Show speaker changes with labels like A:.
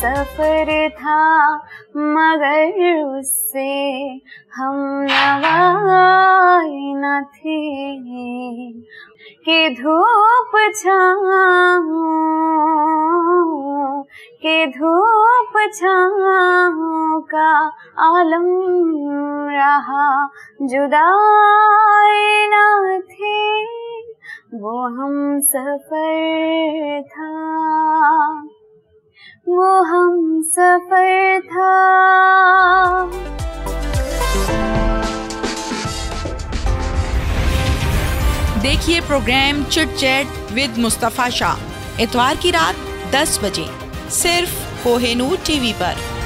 A: सफ़र था, मगर उससे हम नवाए न थे। कि धूप छाऊं, के धूप छाऊं का आलम रहा, जुदाई न थे। वो हम सफ़र वो हम सफ़र था।
B: देखिए programme chit chat with Mustafa Shah. इतवार की रात 10 बजे, सिर्फ़ कोहेनूर टीवी पर।